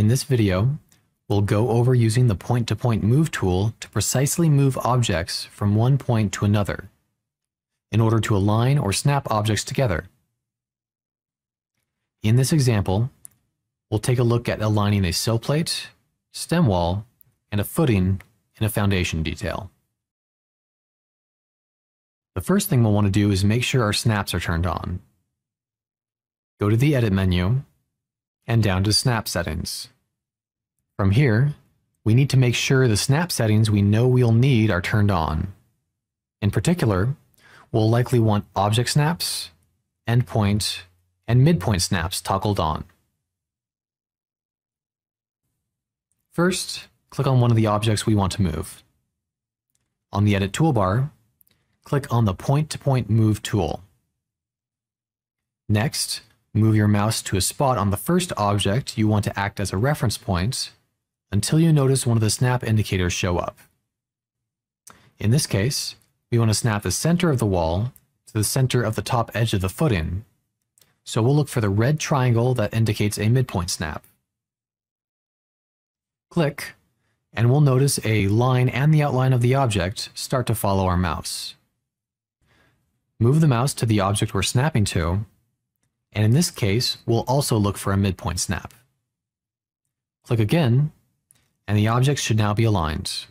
In this video, we'll go over using the point-to-point move tool to precisely move objects from one point to another in order to align or snap objects together. In this example, we'll take a look at aligning a sill plate, stem wall, and a footing in a foundation detail. The first thing we'll want to do is make sure our snaps are turned on. Go to the Edit menu and down to Snap Settings. From here, we need to make sure the snap settings we know we'll need are turned on. In particular, we'll likely want object snaps, endpoint, and midpoint snaps toggled on. First, click on one of the objects we want to move. On the Edit toolbar, click on the Point-to-Point -point Move tool. Next, move your mouse to a spot on the first object you want to act as a reference point until you notice one of the snap indicators show up. In this case, we want to snap the center of the wall to the center of the top edge of the footing, so we'll look for the red triangle that indicates a midpoint snap. Click, and we'll notice a line and the outline of the object start to follow our mouse. Move the mouse to the object we're snapping to, and in this case, we'll also look for a midpoint snap. Click again, and the objects should now be aligned.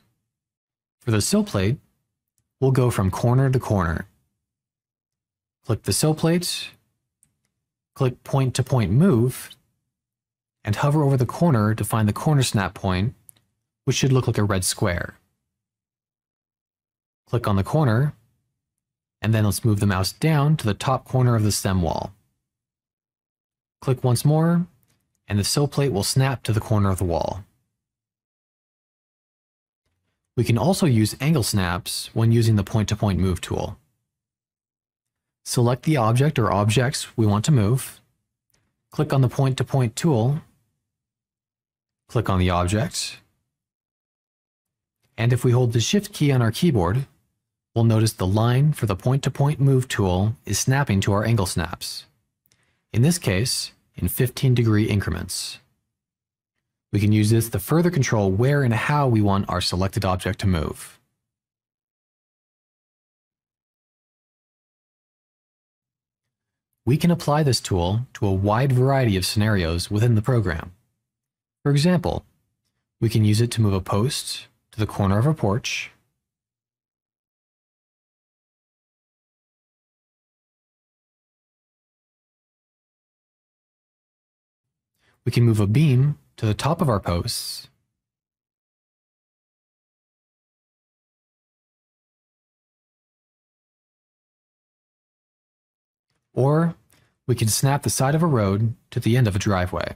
For the sill plate, we'll go from corner to corner. Click the sill plate, click point to point move, and hover over the corner to find the corner snap point, which should look like a red square. Click on the corner, and then let's move the mouse down to the top corner of the stem wall. Click once more, and the sill plate will snap to the corner of the wall. We can also use angle snaps when using the point-to-point -point move tool. Select the object or objects we want to move, click on the point-to-point -point tool, click on the object, and if we hold the Shift key on our keyboard, we'll notice the line for the point-to-point -point move tool is snapping to our angle snaps. In this case, in 15 degree increments. We can use this to further control where and how we want our selected object to move. We can apply this tool to a wide variety of scenarios within the program. For example, we can use it to move a post to the corner of a porch, we can move a beam to the top of our posts. Or we can snap the side of a road to the end of a driveway.